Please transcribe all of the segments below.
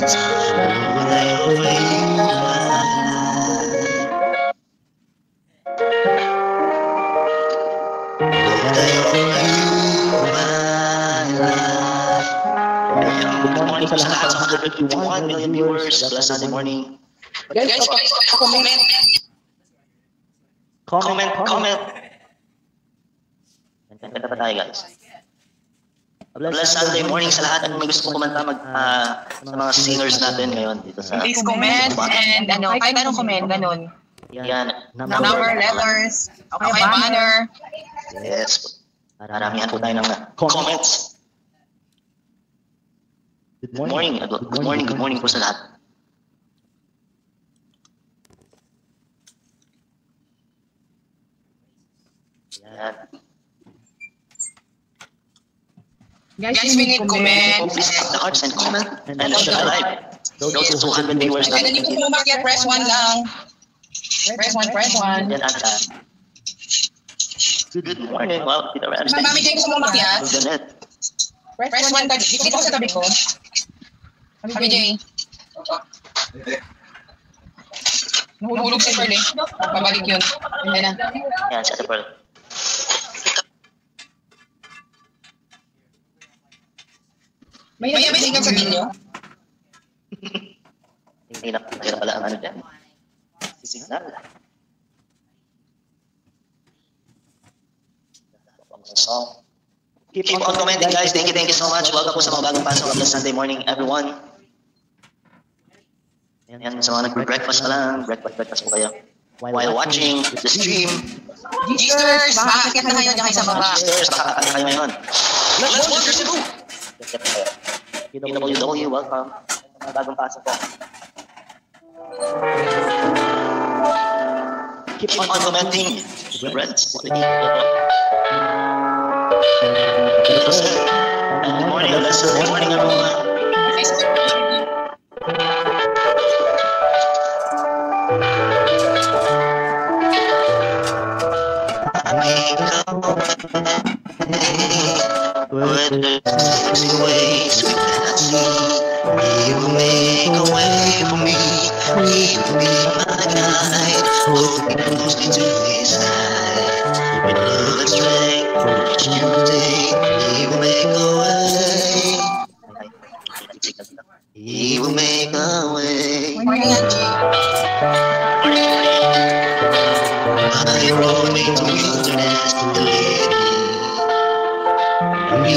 151 million viewers. comment. comment. Guys, comment. Comment, comment. comment. Guys. Blessed Sunday morning sa lahat. Kung may gusto kumanta mag, ah, sa mga singers natin ngayon dito sa... Please comment and ano, kahit anong comment, ganun. Yan. Number, letters, okay, banner. Yes. Maramihan po tayo ng comments. Good morning. Good morning, good morning po sa lahat. Yan. Guys, we need comment. Please tap the hearts and comment and share live. Those 200 viewers natin. yung kung umakyat, press one lang. Press one, press one. Yan at uh, Good morning. Wow, Tita Rams. Mami gusto mo umakyat? Janet. Press one ka. Dito sa tabi ko. Mami Jane. Nahulog si Pearl eh. Pabalik yun. Hindi na. Yan, sa Pearl. May may may signal sa inyo? Hindi na kaya pala ang ano dyan. Signal. Song. Keep on commenting guys. Thank you, thank you so much. Welcome po sa mga bagong pasok. Blessed Sunday morning everyone. Yan, sa mga nag-breakfast pa lang. Breakfast, breakfast po kayo. While watching the stream. Gsters, makakakit na kayo dyan sa baba. Cheers! Makakakanta kayo ngayon. Let's Wonder Cebu! PWW, welcome. Mga bagong pasok po. Keep on commenting. Friends, Good morning, good morning everyone. But there's ways pass me. You make a way for me. Leave me my guide. Hope comes to his side. When he will make a way. He will make a way. I roll into wilderness to live.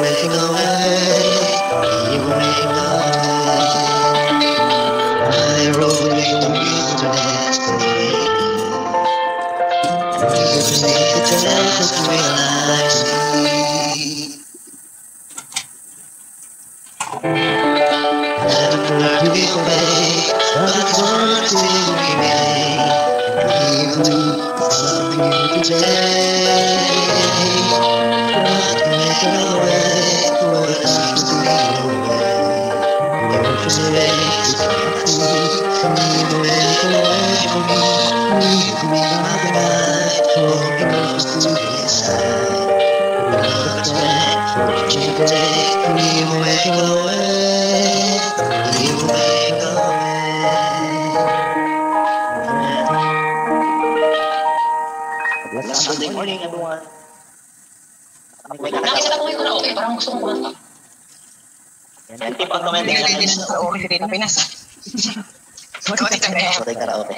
make a go. Sunday morning, everyone. Nakisa na po yung okay, parang gusto mo kumanta. Keep on commenting. Din sa karaoke dito sa Pinas. Sorry ka na. Sorry, karaoke.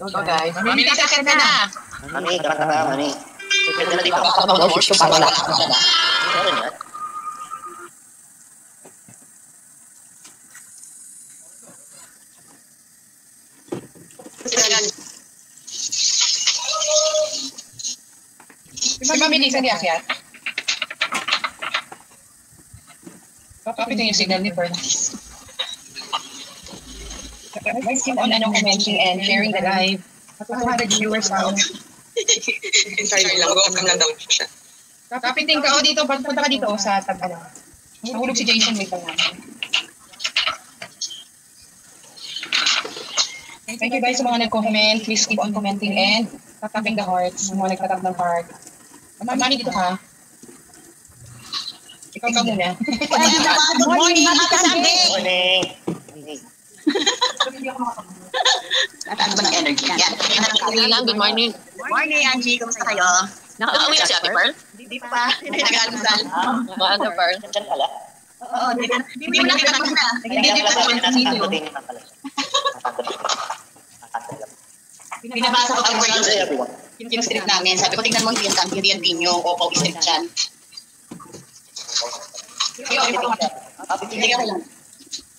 So guys, mami kakakit ka na. Mami, kanta ka, mami. Na dito. Kapag horse yung para wala na. Meron yan. Si Mami Lisa di akyat. Kapit yung signal ni Fern. Guys, keep on ano, commenting and sharing the live. At 200 viewers now. Sorry lang, mag-off lang daw siya. Kapiting ka, o dito, punta ka dito sa tab, ano. Nahulog si Jason, wait lang. Thank you guys sa mga nag-comment. Please keep on commenting and tapping the hearts. Sa mga nagtatap ng heart. Mami, dito ka. Ikaw ka muna. Good morning, happy Sunday! Morning. Nataas ba ng energy? Yan. Hindi lang, good morning. Good morning, Angie. Kamusta kayo? Nakauwi na si Ate Pearl? Hindi pa. Hindi nag-aalmusal. Mga Pearl? Diyan pala. Oo, hindi hindi mo nakita ko na. Hindi. Nasa kanto lang. Binabasa ko ang everyone. Yung street namin. Sabi ko, tingnan mo yung San Miriam Pino. Opo, street dyan. Hindi ka lang.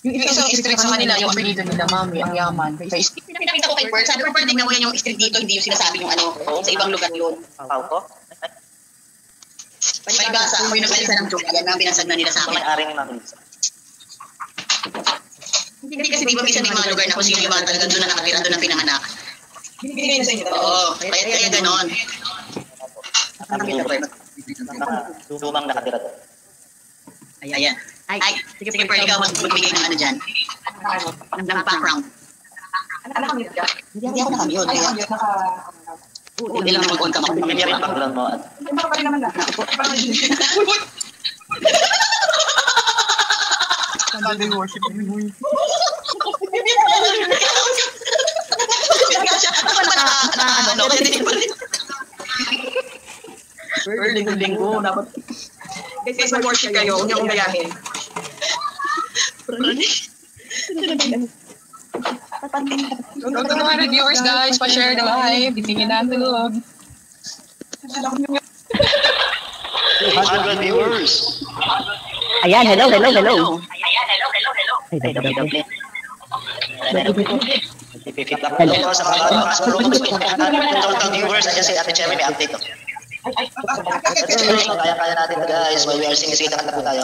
Yung isang street sa kanila, yung apelido nila, Mami, ang yaman. Sa street. Pinakita ko kay Pearl. Sabi ko, Pearl, tingnan mo yan yung street dito. Hindi yung sinasabi yung ano. Sa ibang lugar yun. Pau ko? May basa. Ako yung ng joke. Yan ang binasag na nila sa akin. May-ari Lisa. Hindi kasi di ba minsan may mga lugar na kung sino yung mga talagang doon na nakatira, doon ang pinanganak. Binigay na sa inyo. Oo, kaya, kaya ganon. Nakakita ko eh. Mga lumang nakatira doon. Ay, ayan. Ay, ay, sige, sige, Pearl, ikaw mag- magbigay ng ano dyan. Ng, background. Anak kami dyan. Hindi ako nakamute. Ay, ang naka... hindi lang mag-on ka. Kami rin background mo pa rin naman na. Sunday worship. Ano, linggo-linggo. Dapat... Guys, mag-worship kayo. Huwag niyo akong gayahin. 200 viewers guys, pa-share the live. Titingin na ang tulog. 200 viewers. Ayan, hello, hello, hello. Ay, doble. Pipipit lang. Hello po sa mga mga sa. Total viewers. Ayan si Ate Cherry, may update. Kaya-kaya natin guys. We are singing, sige, takanta po tayo.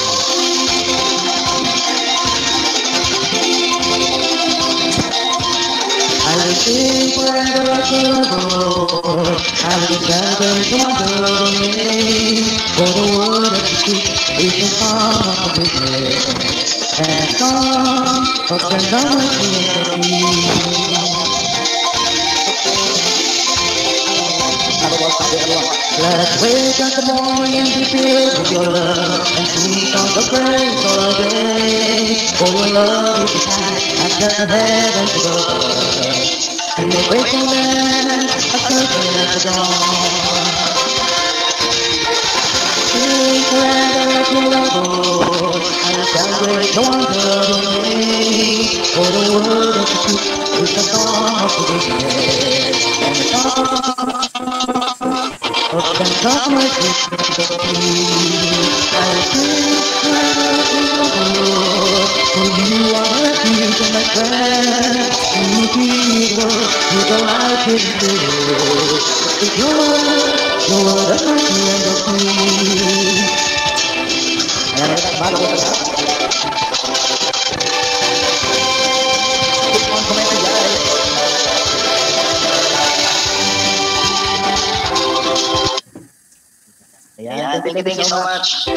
forever until the I will gather the way. For the word of the truth is the song of the day. And song of the is the Let's wake up the morning be filled with your love and sing songs of praise all day. For your love is the sign as the heavens above. And the grateful land a curtain at the dawn. Sing forever to the Lord and celebrate the wonder of. For the word of the truth is the song of the day. And the song of the summer is the I sing forever to the Lord. For you are You know I do it. If you're you're the one that's the. And I'm Yeah, thank you, thank you so much.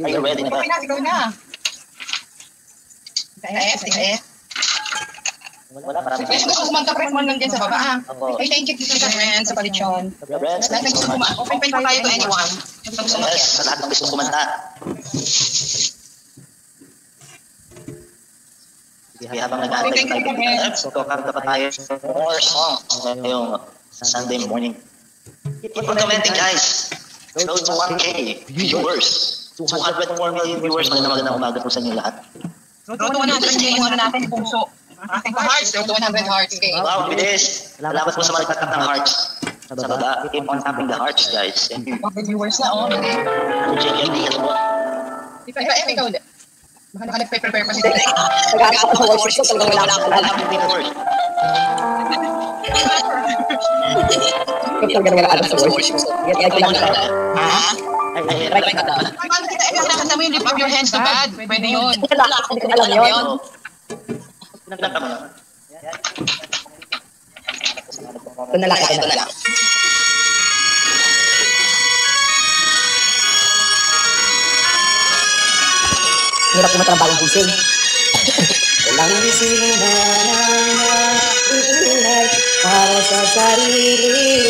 Are you ready na ba? Ikaw na, tika F. Wala, marami Guys, gusto kumanta press mo lang dyan sa baba. ah. Opo. Okay, thank you, Tita Friend, sa palityon. Friends, Lahat ng gusto kumanta. Open pen pa tayo to anyone. Yes, sa lahat ng gusto kumanta. Sige, habang nag-aantay tayo so kakanta pa tayo more songs ngayong Sunday morning. Keep on commenting, guys. Close to 1K viewers. 204 million viewers. Magandang magandang umaga po sa inyo lahat. Road to 100K yung ano natin, puso. Ating hearts, road to 100 hearts. Okay. Wow, bilis! Salamat po sa mga nagtatap ng hearts. Sa baba, keep on tapping the hearts, guys. Thank you. Mga viewers na, oh. JKD, ano po? Tita F, ikaw ulit. Baka naka nagpe-prepare pa si F. Nag-aas ako sa worship ko, talagang wala akong alam. akong talagang wala alam sa worship ko. Ha? Ay, ay, ay, na. F, nakakanta mo yung lift up your hands to God? Pwede yun. Wala hindi ko alam yun. Ito na lang, ito na lang. Hirap naman ang bagong gising. Walang man ang iulay para sa sarili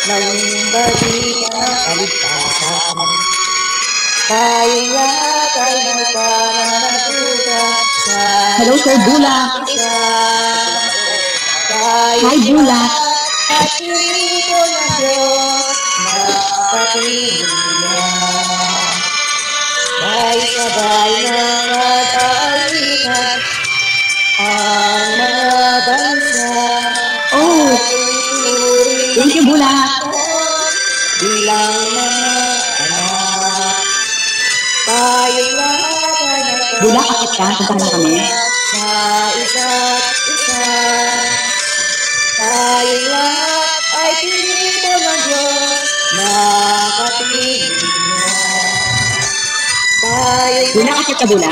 ng balitang kaligtasan. Tayo lahat ay nagpananagutan sa Hello, Sir Bula. isa. Tayo Hi, Bula. at pinito ng Diyos na kapiligiran. Tayo sabay na mag-aalitan ang Ka. Punta na kami. sa isa't isa. Tayo lahat ay pinito ng Diyos na kapiligiran. Tayo Bula, kakit ka, Bula.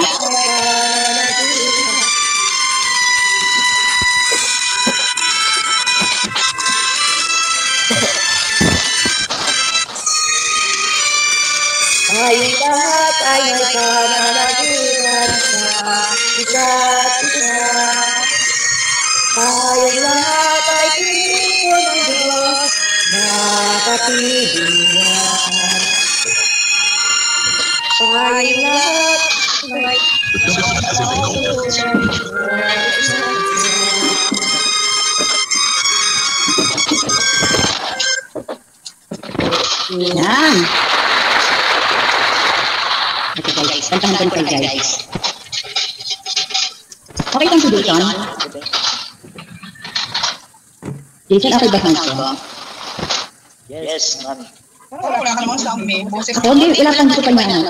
Lahat Yan. Okay, guys. Kantahan ko kayo, guys. Okay lang si Jason? Jason, okay ba ko? Yes, ma'am. Wala wala ka namang sound, may boses. Ako, hindi. Wala pang gusto pa niya.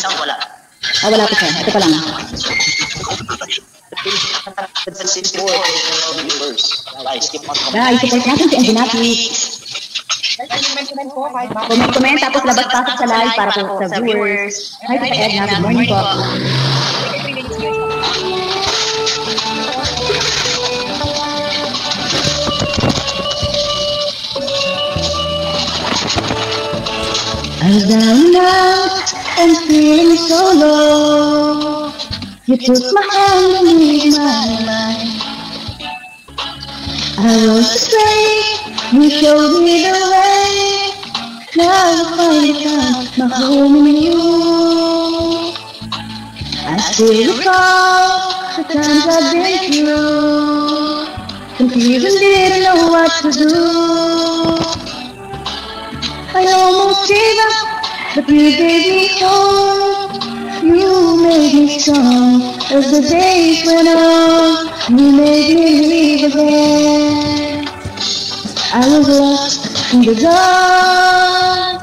Sound wala. Ah, wala pa siya. Ito pa lang. 64 viewers. Guys, keep on Guys, commenting. support natin si Angelati. Comment? Comment-comment, tapos labas-pasok sa live para po sa viewers. Hi, Edna. Good morning po. I was down out and feeling so low. You took my hand and eased my mind. I was astray, you showed me the way. Now I finally found my home in you. I still recall the times I've been through. Confused and didn't know what to do. Up, but you gave me hope. You made me strong as the days went on. You made me believe again. I was lost in the dark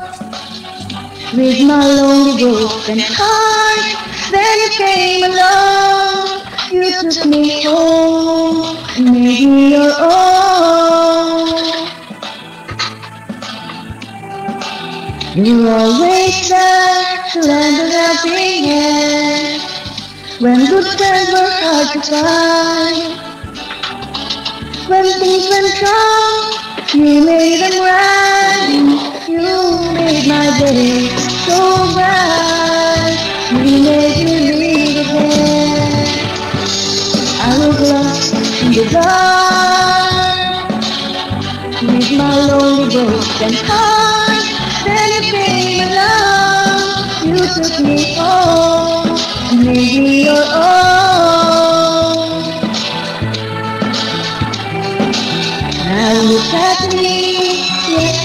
with my lonely broken heart. Then you came along, you took me home and made me your own. You always there to lend a helping hand when good friends were hard to find. When things went wrong, you made them right. You made my day so bright. You made me believe again. I was lost in the dark with my lonely broken heart. Took me oh, home, and made me your own. Now look at me, yes,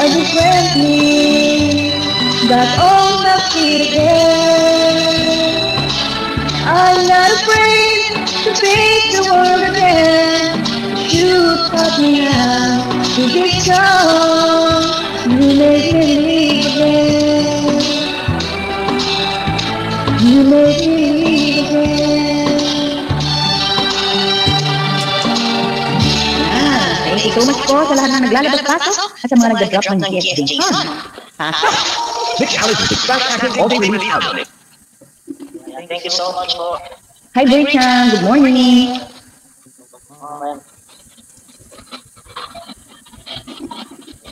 a different me, but on my feet again. I'm not afraid to face the world again. Much po sa lahat ng naglalabas paso at sa mga nagda-drop ng gift din. Pasok! The challenge is backpacking all. Thank you so much po. Hi, Bertrand. Good morning.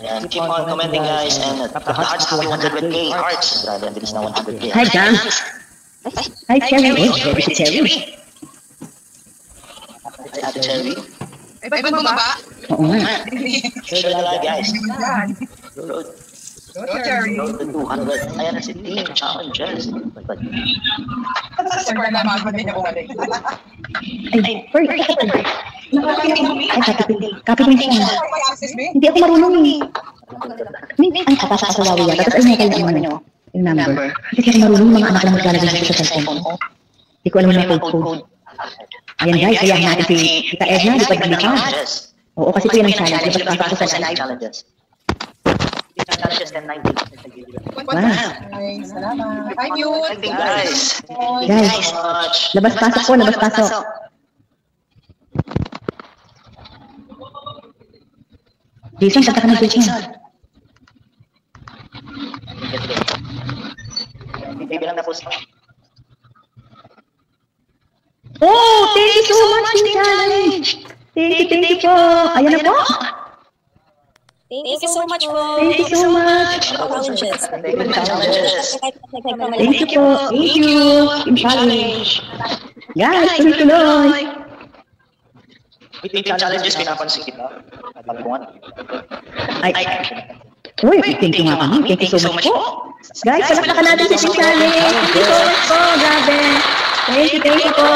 Ayan, keep on commenting guys and uh, the hearts to 100k hearts. Grabe, ang bilis na 100k. Hi, Jan. Hi. Eh, baby si Terry. Ate Cherry. Ay, ba't bumaba? Oo nga. The live guys. Go, Cherry. road to 200. Ayan na si Team Challengers. Sure na mga din ako balik. Ay, Bert, ay, Bert. Ay, copy, copy mo siya. Hindi ako marunong eh. Ay, tata sa asawawi yata. Tapos ay, ano nyo. Yung number. Kasi kasi marunong mga anak lang maglalagay sa cellphone ko. Hindi ko alam yung code code. Ayan guys, kaya natin si Tita Edna, di pa balikan. Yes. Oo, kasi ito yan ang challenge. Labas pasok ko sa live. Challenges. Challenges 1090. Wow. Ay, salamat. Hi, Mute. Thank you guys. Guys, labas pasok po, labas pasok. Jason, kanta ka na Jason. Bibilang na po sa Oh, thank you so much, Challenge. Thank you, thank you po. Ayan na po. Thank you so much po. Thank you so much. Challenges. challenges. Thank you po. Thank you, Team Challenge. Guys, tuloy-tuloy. With team challenges, pinapansin kita. Pagbuwan. Ay, uy, thank you nga kami. Thank you so much po. Guys, palakpakan natin si Team Challenge. Thank you so much po. Grabe. Thank you, thank you po.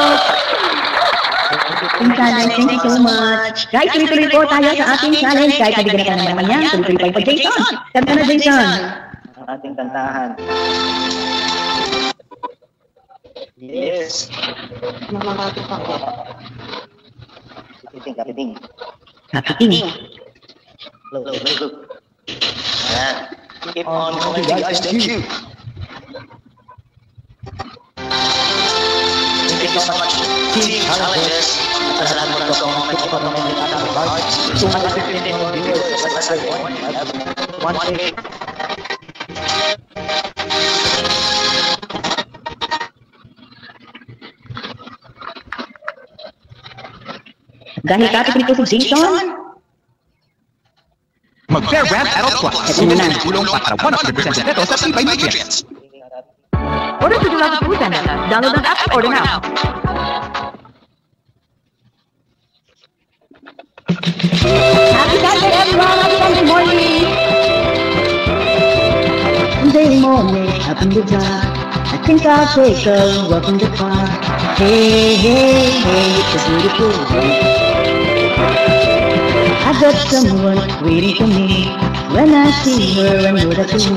Team Challenge, thank you so much. Guys, tuloy-tuloy po tayo sa ating challenge. Kahit nabigyan na ka naman yan, tuloy-tuloy pag Jason. Kanta na, Jason. Ang ating kantahan. Yes. Kapiting, kapiting. Kapiting. Look, look, look, look. Ayan. Keep on commenting guys, thank you. Thank you much. Team challenges. Dahil dati pinito si Jason, mag-fair ramp at all plus. Ito na ang tulong 100% ito sa Tibay Nutrients. Order to Food Panda. Download app order now. Happy Sunday, everyone! Happy morning! Sunday morning, up in the dark. I think I'll take a walk in the park. Hey, hey, hey, it's a beautiful day. I got someone waiting for me. When I see her, I know that she.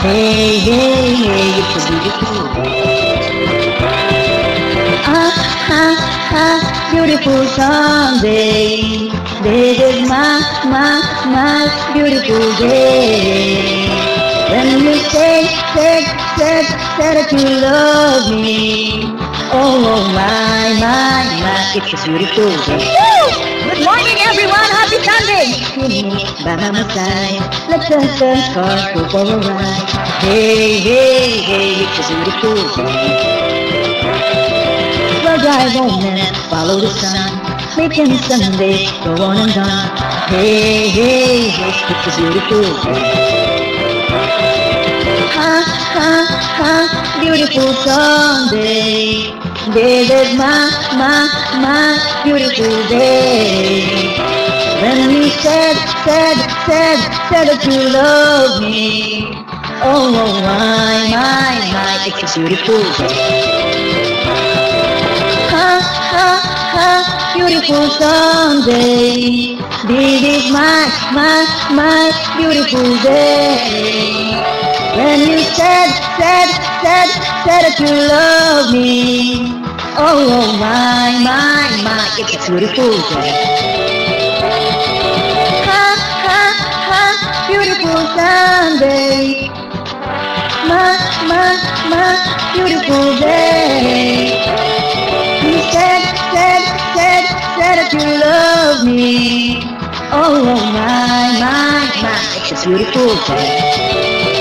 Hey, hey, hey, it's a beautiful. Ah, ah, ah, beautiful Sunday. this is my, my, my beautiful day. When you said, said, said, said that you love me. Oh, oh my, my, my, it's a beautiful day. Sunday. By my side, let's turn, turn, car, go for a ride. Hey, hey, hey, it's a beautiful day. We'll drive on and follow the sun. Making Sunday go on and on. Hey, hey, hey, it's a beautiful day. Ha, ha, ha, beautiful Sunday. This is my, my, my beautiful day. When you said, said, said, said that you love me. Oh, oh, my, my, my, it's a beautiful day. Ha, ha, ha, beautiful Sunday. This is my, my, my beautiful day. When you said, said, said, said that you love me. Oh, oh, my, my, my, it's a beautiful day. Sunday. My, my, my, beautiful day. You said, said, said, said that you love me. Oh, oh, my, my, my, it's a beautiful day.